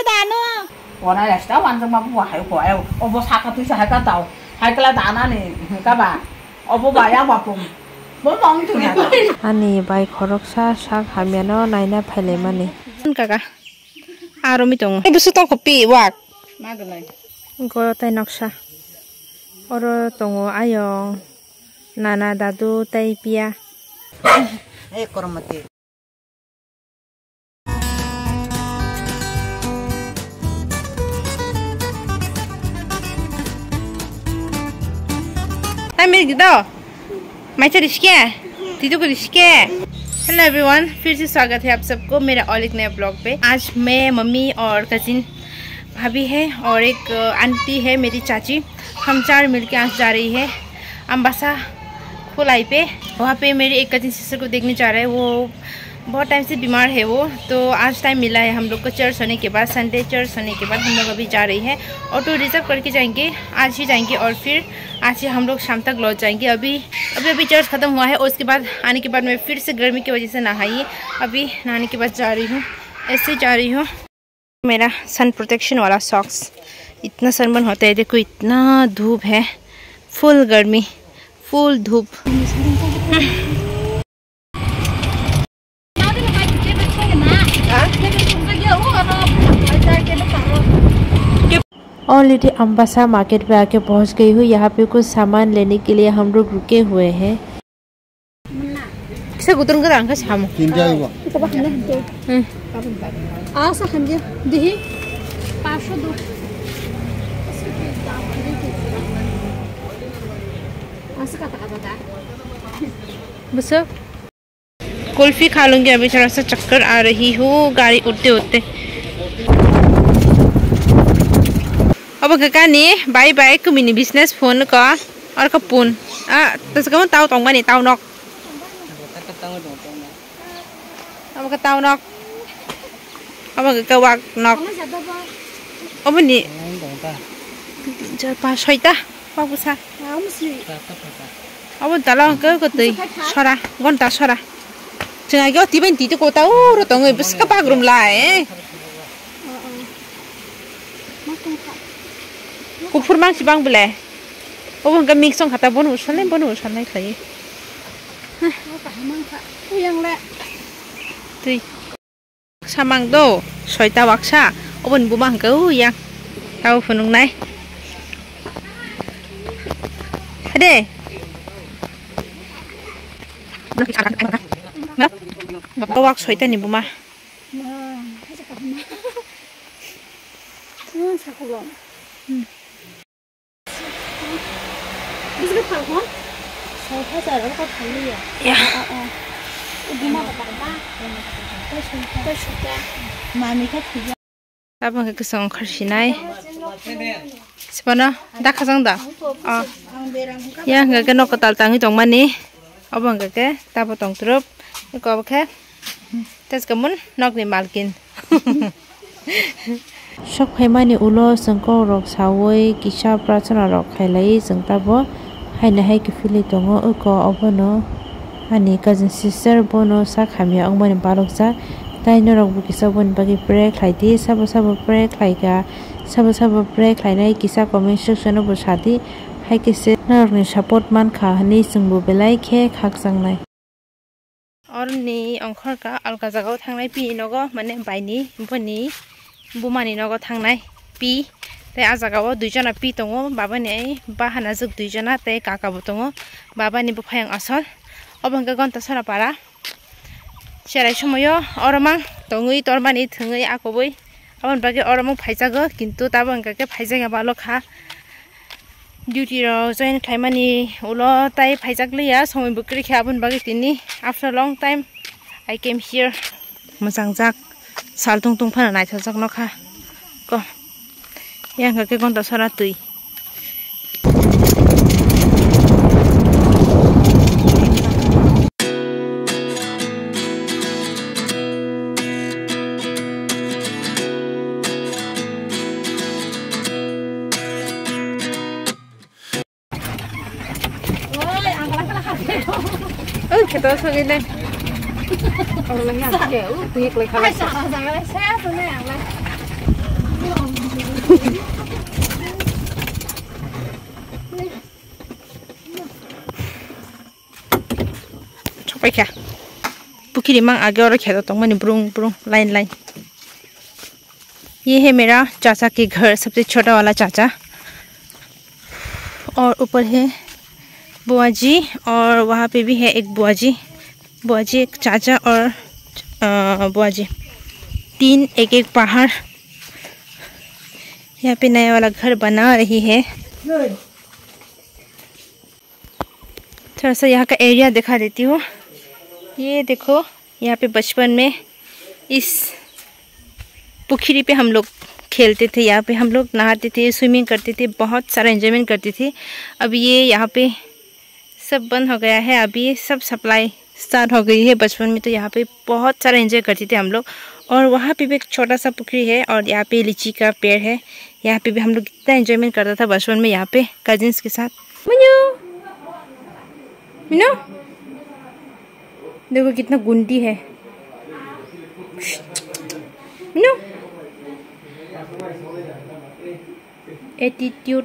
ಮಾಡ್ದಾನು ಒಣ ಎಷ್ಟ ಒಂದು ಮಗು ಹಾಯ್ಕೊ ಒಬ್ಬ ಸಾಕತ್ತಿಸಿ ಹಾಕತ್ತಾವ ಹಾಕಲ ದಾನಾನಿ ಹಿಂಕಬ ಒಬ್ಬ ಬಾಯ ಬಾಪು ani bai khorok sa sak hamiano naina phele mani kaka aro mi tong ebu su tong kopi wak magalai go tai noksha oro tongo ayong nana dadu tai pia e kormati time माइचर रिश्के को रिश्के hello everyone फिर से स्वागत है आप सबको मेरा और एक नया ब्लॉग पे आज मैं मम्मी और कजिन भाभी है और एक आंटी है मेरी चाची। हम चार मिलके आज जा रही है अम्बासा खुलाई पे। वहाँ पे मेरी एक कजिन सिस्टर को देखने जा रहे हैं। वो बहुत टाइम से बीमार है वो तो आज टाइम मिला है हम लोग को चर्च होने के बाद संडे चर्च होने के बाद हम लोग अभी जा रही है। ऑटो रिज़र्व करके जाएँगे, आज ही जाएँगे और फिर आज ही हम लोग शाम तक लौट जाएँगे। अभी अभी अभी चर्च ख़त्म हुआ है और उसके बाद, आने के बाद मैं फिर से गर्मी की वजह से नहाई, अभी नहाने के बाद जा रही हूँ, ऐसे जा रही हूँ। मेरा सन प्रोटेक्शन वाला सॉक्स इतना सनबर्न होता है, देखो इतना धूप है फुल गर्मी फुल धूप। ऑलरेडी अम्बासा मार्केट पे आके पहुँच गई हूँ। यहाँ पे कुछ सामान लेने के लिए हम लोग रुके हुए हैं। से गुतरंग कर अंक शाम तीन जाए हुआ। तो बात हमने दो आ सा हम जे दी। 500 दो आ सा का पता बता बस कुल्फी खा लूँगी, अभी थोड़ा सा चक्कर आ रही हूँ, गाड़ी उठते उठते अब कका नि बाई बाई कुमिनी बिज़नेस फ़ोन का और का पुन आ तस का ताऊ तोंग नक अब का नक अब वाक नक अब नि चार अब तल के कतै सरा Jangan kau tiba di tu kota uru tahu ibu sekapa grum lah eh. Kupur mang si bang bela. Oh bang kami song kata bonu usalai bonu usalai kaya. Hah. Yang lah. Tui. Samang do. Soi tawaksa. Oh bun bumang kau yang. Kau funung nai. Ade. Nak kita akan they Kawak soy tani buma. Ya. Abang ke kesong kersinai. Sepana, dah kasang dah. cái Ya, nggak kena ketal tangi tong mani. Abang ke, tapi tong trup. Iko ba tes kamun nok ni malkin. shok phaimani ulo sangko rok sawoi kisha prachana rok khailai jengtabo haina hai ki fili tongo nó. Anh ấy cousin sister bên nó sắc hàm nhà bono sa khamya ongmani balokja taino rok bu kisa bon bagi lại khlaidi sabo sabo pray khlaiga sabo sabo pray khlainai kisa comment section nó bo hay cái sẽ nó ni support man kha hani sungbu belai khe sang này. अरुणनि अंखरका अलका जागाव थांनाय पि नगो माने बायनि बनि बुमानि नगो थांनाय पि ते आ जागाव दुइ जना पि बाबानि बाबाने बाहाना जुग दुइ जना ते काका बु तंगो बाबानि बुफायं असल अबंका गन्त सरा पारा। सेराय समय अरमा तंगै तरमानि थंगै आकोबै अबन बाके अरमा फाइजागो किन्तु ताबंका के फाइजागा बालो खा duty ro join khai mani ulo tai phaichak le ya somoi bukri kha bun bagi tini after long time i came here mosang jak sal tung tung phana nai thajak no kha ko yang ka ke kon ta sara tui kita segini. Kalau lagi ada jauh, pihak lagi kalau. Saya saya tuh nih. Coba ya. Bukit emang agak orang kaya tuh, mana burung burung lain lain. ये है मेरा चाचा के घर सबसे छोटा वाला चाचा और ऊपर है बुआ जी और वहाँ पे भी है एक बुआ जी बुआ जी एक चाचा और बुआ जी तीन एक एक पहाड़। यहाँ पे नया वाला घर बना रही है। थोड़ा सा यहाँ का एरिया दिखा देती हूँ। ये देखो यहाँ पे बचपन में इस पुखरी पे हम लोग खेलते थे। यहाँ पे हम लोग नहाते थे स्विमिंग करते थे बहुत सारा एंजॉयमेंट करते थे। अब ये यहाँ पे सब बंद हो गया है। अभी सब सप्लाई स्टार्ट हो गई है बचपन में तो यहाँ पे बहुत सारा एंजॉय करते थे हम लोग। और वहाँ पे भी एक छोटा सा पुखरी है और यहाँ पे लीची का पेड़ है। यहाँ पे भी हम लोग इतना एंजॉयमेंट करता था बचपन में यहाँ पे कजिन्स के साथ। मिनू! देखो कितना गुंडी है। Attitude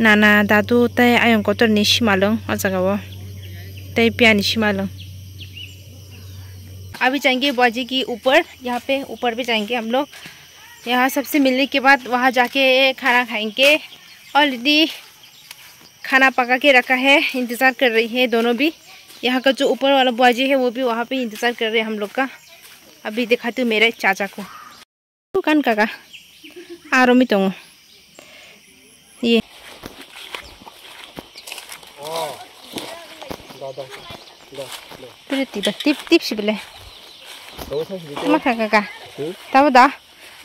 nana, dadu, tai ayong kotor ni shimalong o jaga wo tai pia ni अभी जाएँगे बाजी की ऊपर, यहाँ पे ऊपर भी जाएँगे हम लोग। यहाँ सबसे मिलने के बाद वहाँ जाके खाना खाएँगे। ऑलरेडी खाना पका के रखा है, इंतज़ार कर रही है दोनों भी। यहाँ का जो ऊपर वाला बुआजी है, वो भी वहाँ पे इंतज़ार कर रहे हैं हम लोग का। अभी दिखाती हूँ मेरे चाचा को। दुकान का का? आरो में तो। ये Pero tiba tip tip sih bele. Mak kakak. Tahu dah?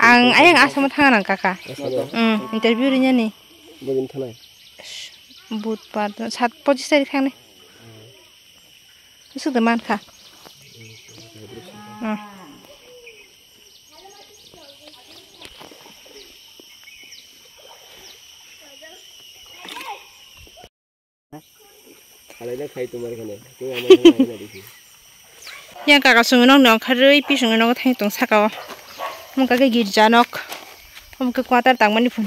Ang ayang asa mo tangan ang kakak. Hmm, interview rin yan eh. Bagin tanay. বুধবার সাত পঁচিশ তারিখ থাকলে শুধু মান খা আর এটা খাই তোমার এখানে তুমি আমার এখানে দেখি yang kakak sungai nong nong kari pi sungai nong thay tong sakao mong kakak girja nok. Mong kakak kuatar tang mani pun.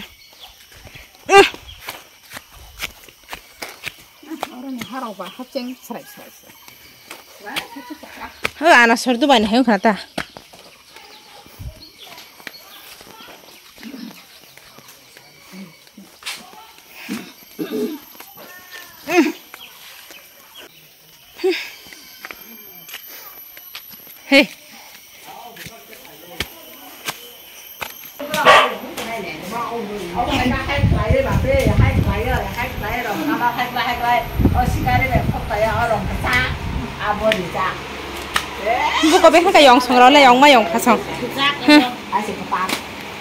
Oh, anak sordu banyak yang kata. có biết cái dòng xong rồi là dòng mà dòng khác xong?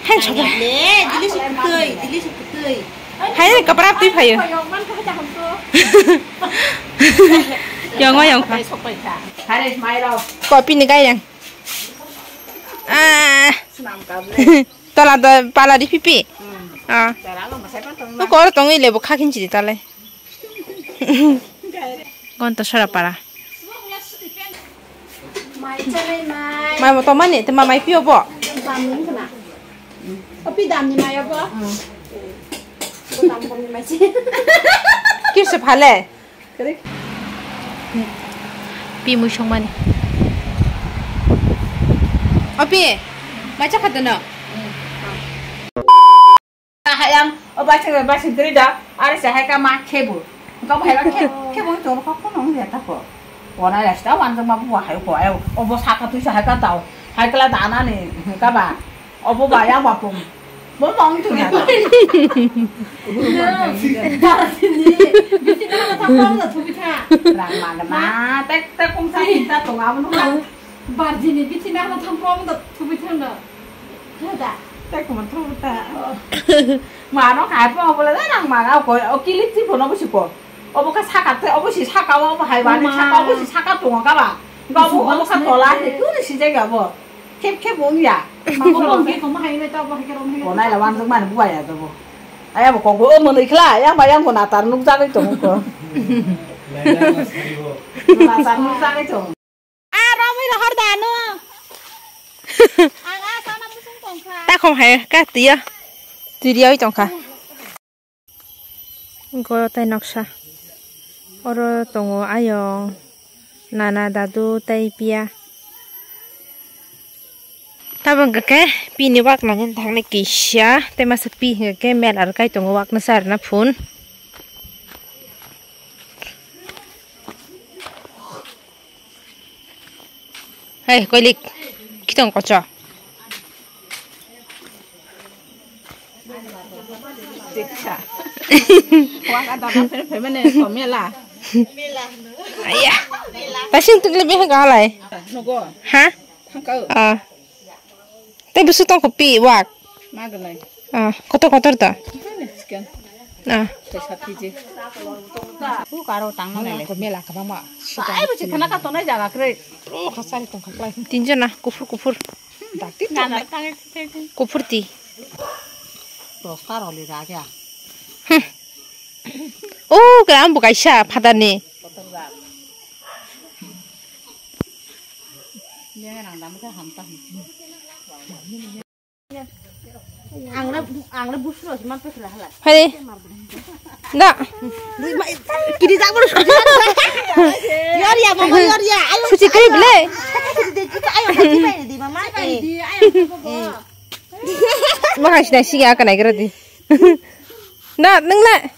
Hay chụp lại hay là cặp ráp tiếp hay? Dòng mà dòng khác có. Pin cái gì? À. Tao là tao pala đi pipi à. Nó có là tao nghĩ là bốc khắc hình gì đó này, con tao sợ là pala mai mà to mai nè thì mà mai phiêu bỏ tầm đúng thế mà có biết tầm thì mai bỏ কি সে ভালে পি মুই সমান অপি মাচা খাতে না hayang obaca obaca derida ada saya kama kebo kau hebat kebo kebo itu kau kau nong dia tak kok ona ya sta wan ma bu hai ko e o bo sa ka tu sa ka tao hai kala da na ni ka ba o bo ba ya ma pum bo mong tu ya ta ni bi ti na ta ko na tu bi ta ra ma na ma ta ta kung sa ni ta to ga mo na ba ji ni bi ti na ta ko na tu bi ta na ta da ta ko ma tu ta ma nó khai pa bo la na ma ga ko o ki li ti bo na bo si ko 트는 tay của mình thôi ta mà nó khai bao bữa là năng mà ao coi ở kia lít thì nó bớt chịu ở bữa cái sa sa ở bữa hai bạn sa sa cao tung các bạn bao bữa ở bữa sa to lá thì cứ là gì cái bữa khép khép bốn nhà mà cái bữa nay là ban giống mà nó quay à tôi bữa ai em còn bữa mình đi khai em mà em còn nạt tàn nung ra cái chồng cơ ra cái chồng À, rong mới là hard đàn nữa. Sao ta không hay cái tía tùy đi ở trong cả có tay nọc sa ở trong ayo nana dadu tay pia ta bằng cái cái pi ni wak na nhân thang xia tay mà sắp pi cái cái mẹ là cái trong wak na sar na phun hey coi lịch cái trong có cho Tiksa. Wah, ada apa sih? Bagaimana? Kami lah. Aya. Ta xin tự Iya. Pasing tu lebih hang kalai. Ya. Hah? Ah. Tapi besok tak kopi wak. Magalai. Ah, kotor kotor tak? Jaga. Oh, itu nah, kufur kufur. Kufur ti. Oh, kena ambu kaisa pada ni. Hari, nak? Kiri tak boleh. Yar ya, mama yar ya. Ayo, suci kiri beli. Ayo, suci kiri di mama. Makasih nasi ya, akan naik di. Nak, neng lah.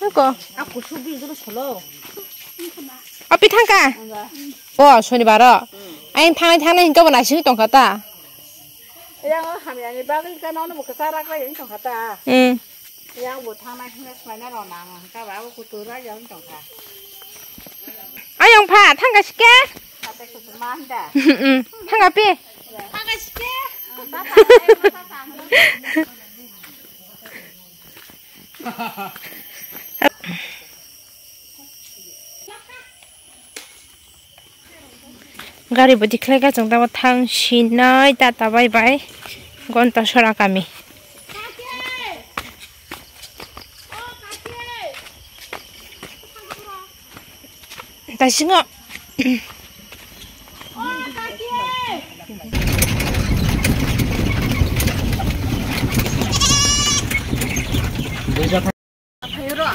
Ko. Aku su bil tu solo. Api thangka. O shonibar. Ain thang thang na hinka bana shi tong kata. gari bo dikhla ga chang da wa thang shinai ta ta bai bai gon ta sora kami ta singa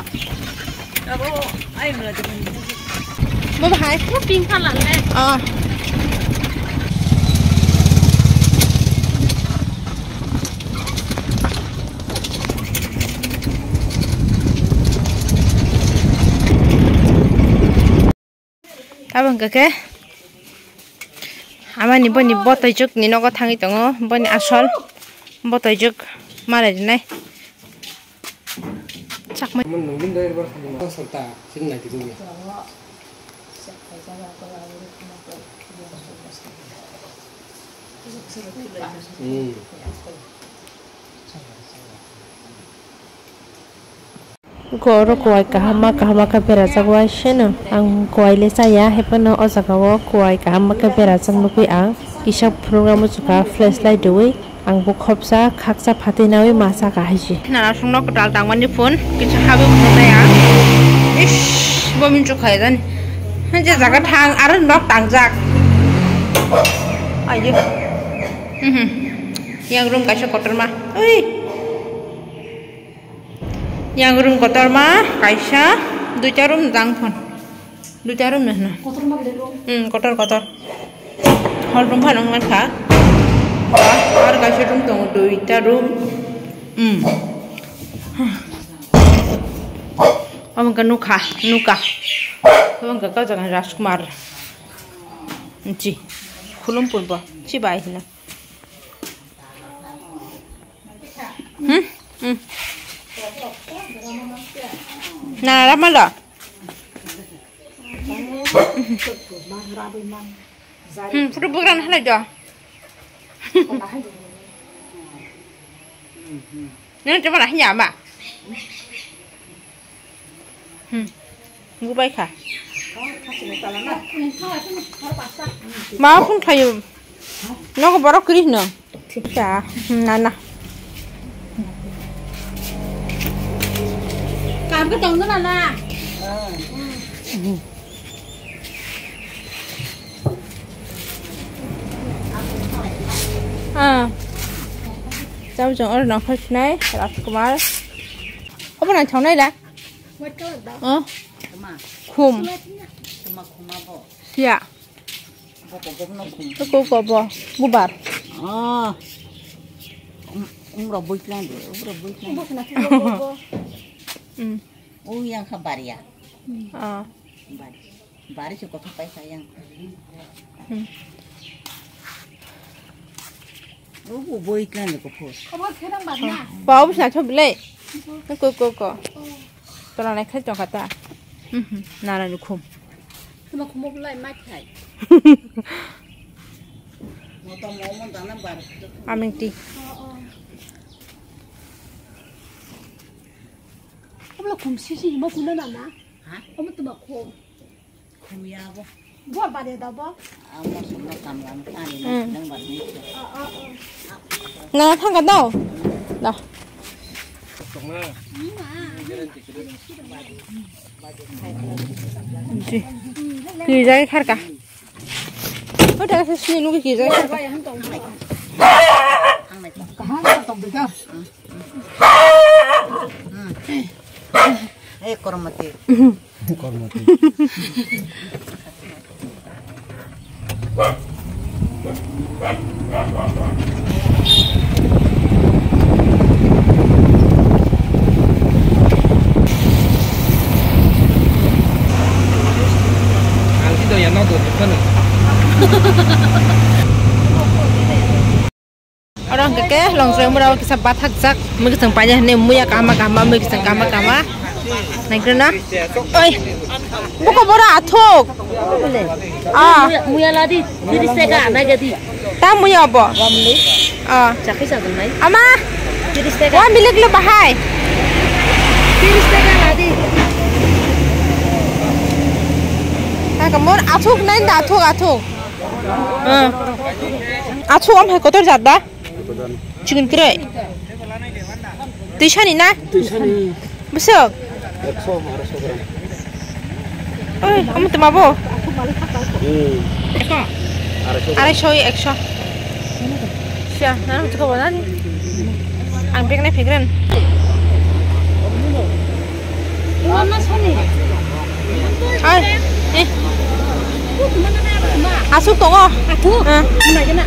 singo. Mo bahai. Aku pingkan lah le. À. Abang kakek. Ama ni boni botoi juk ni nogo thangi tongo boni asol botoi juk mare dinai. Goro kuai kahama kahama ka perasa kuai shena ang kuai lesa ya hepana osakawa kuai kahama ka perasa nukui ang. Kisha program suka flashlight dewe आंबो खबसा खाक्सा फाथैनावै मासा गाहायसै नाना संनाव दाल दांमानि फोन किछु हाबो मोनाया इस बमिन चखाय जानि जे जागा थां आरो नक दांजाक आयो हम yang room kaisa kotorma oi yang room kotorma kaisa দুইটা রুম দাং ফোন দুইটা রুম না কোটর কোটর হল রুম ভালো খা 아, 아르가 싫은 동도 있다로 음 ông cái nụ khá nụ cả ông cái cái chẳng ra sumar chị. Khulum pun ba chị bài hina hmm hmm nà ra mà là hmm phụ nữ bữa nay là gì itu. Ini cuma lah nyama. Hmm. Ngu bay khả. Má không thấy nó có bảo cái nữa. Chà, nè nè. Cảm cái chồng nó là là. À. Sao chồng ở nó khách này, là cái má. Có chồng này? Mất cái đó. Ờ, khum. Dạ. Cô có bò, bubar. Ah. Um robot lang de, um robot lang. Bos nak cuba bobo. Ừ. Oh yang kabar ya. À. Bari. Bari cukup sampai sayang. 我不会干那个破事。包不下去不累，那哥哥哥，到那来看叫个大，嗯哼，拿来就哭。怎么哭不来买菜？我到某某当那办。阿明弟。我们哭，谢谢你们哭那哪哪？啊？我们怎么哭？哭呀不？Buat bà để đâu bó. Amo semua kam lam kan ni Hmm. nang bar ni. Ờ ờ ờ. Nào thằng cả đâu? Đâu. Gì? Ra cái khát cả. Ôi trời ơi, xin nuôi kỳ ra cái khát cả. Vậy hắn tổng phải. Ang mai. Eh, orang kekeh langsung merawat kesempatan sak mungkin sempanya nemu ya kama kama mungkin kama kama Nagkana? Ay! Buka bora atok! Ah! Muya ladi, tiri seka nagadi. Ta muya bo? Wamli. Ah. Chakhi sa dunay. Ama! Tiri seka. Wa milik lo bahay. Tiri seka ladi. Ta kamor atok nain da atok atok. Ah. Atok am hai kotor jadda? Chicken kray. Tuishani na? Tuishani. Busok. 100 200 gram. Oi, kamu temabo? Hmm. Eko. 200 আড়াইশো একশো সিয়া না তো খাবো না আং বেগ নাই ফেগ্রেন Mana sini? I আসুক তো Aku. হ্যাঁ Mana je nak?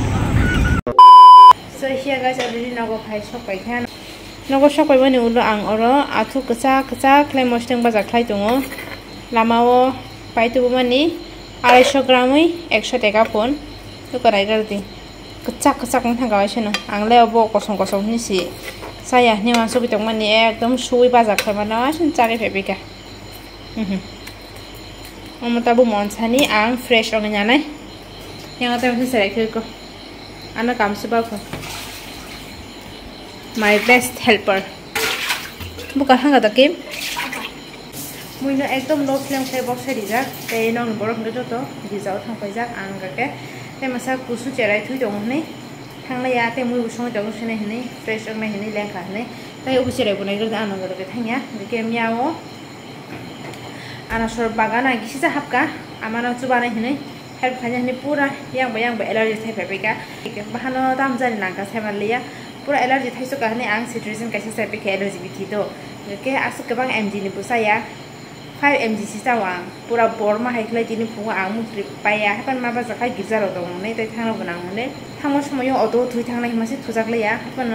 guys already nago khai sok pai khan nago sok pai bani ulo ang oro athu kcha kcha khlai mosteng bazar khlai tungo lamao pai tu mani 250 গ্রাম ওই 100 টাকা ফোন তো করাই দি Cossack Cossack থাকা হয়েছে না আংলে অব কসম কসম নিছি সাইয়া নিমা সবি তো মানে একদম সুই বাজার খাবার না আসেন চারে ফেবিকা হুম হুম অমতাবু মন সানি আং ফ্রেশ রঙে জানাই নিয়ে সেরাই খেয়ে আনা কামসে পাবো my best helper bukan hanga takim মুইনো একদম লো ফ্লেম খাই বক্স রিজাক তাই নং বরফ যত গিজাও থাকবাই যাক আং গাকে te masa kusu cerai thui dong ne thang la ya te mui usong dong sene hne fresh ong hne leng kha hne tai ubu cerai bunai ro ana ro ke thangya ke miao ana sor bagana gisi sa hapka amana chu bana hne help khanya hne pura yang bayang ba allergy thai pe ka ke bahano dam jani na ka semal liya पूरा allergy थाइसो कहने आं सिचुएसन कैसे Sepik allergy बिथि दो। के आसो गोबां एमजि नि बुसाया 5 एमजि सिसा वां पूरा बोरमा हाइखलाय दिनि पाया। हाफान माबा जाखा गिर्जाराव दंनै ताइ थांनो गोनां हनै थांनो समायाव अदो थुइ थांनाय हिमासे थुजाग्लाया। हाफान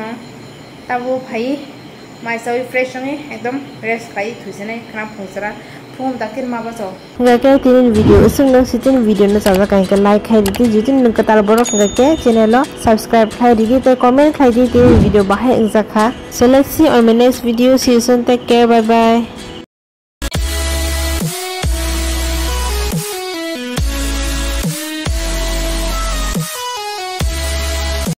एकदम रेस्ट खाई थुजेनाय खाना फुंसारा फोम दाखिन माबाजो गके तिन भिडियो सुंग न सिटिन भिडियो न जाबा काहे के लाइक खाइ दिदि जति न कतार बर गके चैनल सब्सक्राइब खाइ दिदि ते कमेंट खाइ दिदि भिडियो बाहे एक जाखा सेलेक्सी ओमेनेस भिडियो सीजन ते के बाय बाय